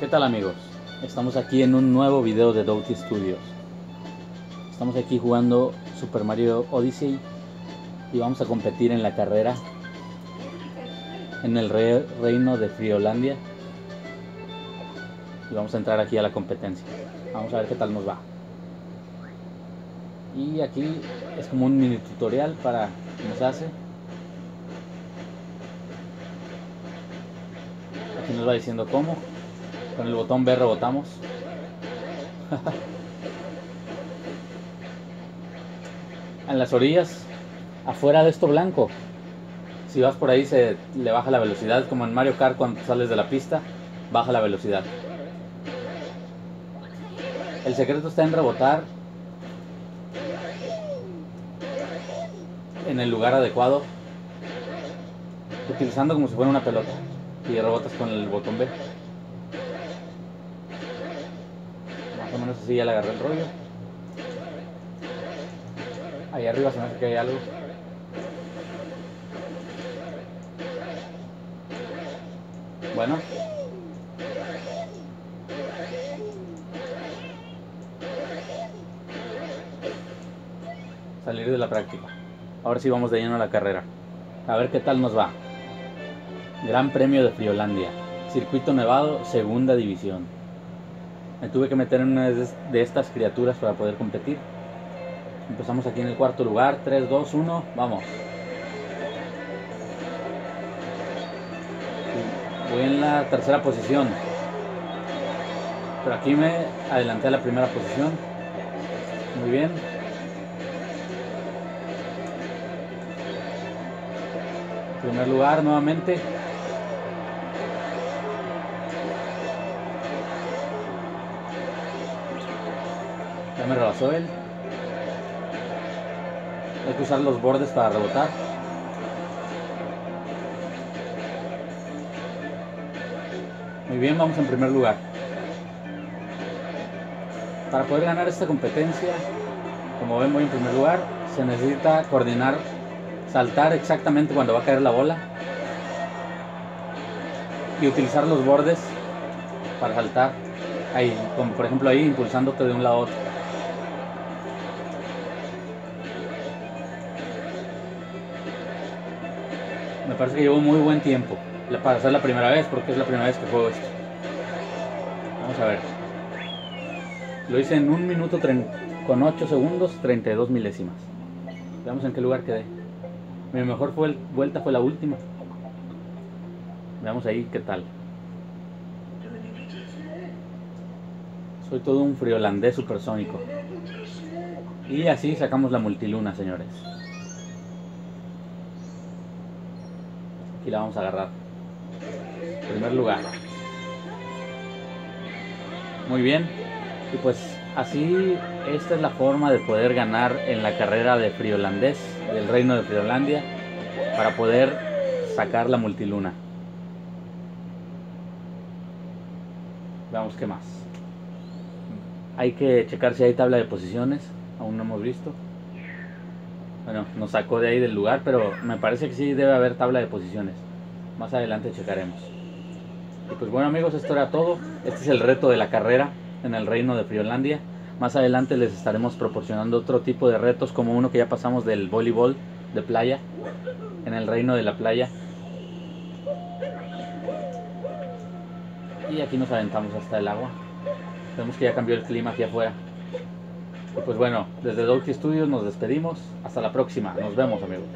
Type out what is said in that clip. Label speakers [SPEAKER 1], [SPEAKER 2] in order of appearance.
[SPEAKER 1] ¿Qué tal amigos? Estamos aquí en un nuevo video de Doughty Studios. Estamos aquí jugando Super Mario Odyssey y vamos a competir en la carrera en el re- reino de Friolandia. Y vamos a entrar aquí a la competencia. Vamos a ver qué tal nos va. Y aquí es como un mini tutorial para cómo se hace. Va diciendo cómo. Con el botón B rebotamos. en las orillas, afuera de esto blanco. Si vas por ahí se le baja la velocidad, como en Mario Kart cuando sales de la pista, baja la velocidad. El secreto está en rebotar en el lugar adecuado, utilizando como si fuera una pelota. Y rebotas con el botón B. Más o menos así ya le agarré el rollo. Ahí arriba se me hace que hay algo. Bueno. Salir de la práctica. Ahora sí vamos de lleno a la carrera. A ver qué tal nos va. Gran Premio de Friolandia. Circuito Nevado, Segunda División. Me tuve que meter en una de estas criaturas para poder competir. Empezamos aquí en el cuarto lugar. 3, 2, 1. Vamos. Voy en la tercera posición. Pero aquí me adelanté a la primera posición. Muy bien. Primer lugar nuevamente. Ya me rebasó él. Hay que usar los bordes para rebotar. Muy bien, vamos en primer lugar. Para poder ganar esta competencia, como ven voy en primer lugar, se necesita coordinar, saltar exactamente cuando va a caer la bola y utilizar los bordes para saltar. Ahí, como por ejemplo ahí, impulsándote de un lado a otro. Me parece que llevo muy buen tiempo para ser la primera vez, porque es la primera vez que juego esto. Vamos a ver. Lo hice en 1 minuto con 8 segundos, 32 milésimas. Veamos en qué lugar quedé. Mi mejor fue vuelta fue la última. Veamos ahí qué tal. Soy todo un friolandés supersónico. Y así sacamos la multiluna, señores. Aquí la vamos a agarrar. Primer lugar. Muy bien. Y pues así esta es la forma de poder ganar en la carrera de Friolandés, del reino de Friolandia, para poder sacar la multiluna. Veamos qué más. Hay que checar si hay tabla de posiciones, aún no hemos visto. Bueno, nos sacó de ahí del lugar, pero me parece que sí debe haber tabla de posiciones. Más adelante checaremos. Y pues bueno amigos, esto era todo. Este es el reto de la carrera en el reino de Friolandia. Más adelante les estaremos proporcionando otro tipo de retos como uno que ya pasamos del voleibol de playa en el reino de la playa. Y aquí nos aventamos hasta el agua. Vemos que ya cambió el clima aquí afuera. Y pues bueno, desde Doki Studios nos despedimos. Hasta la próxima. Nos vemos amigos.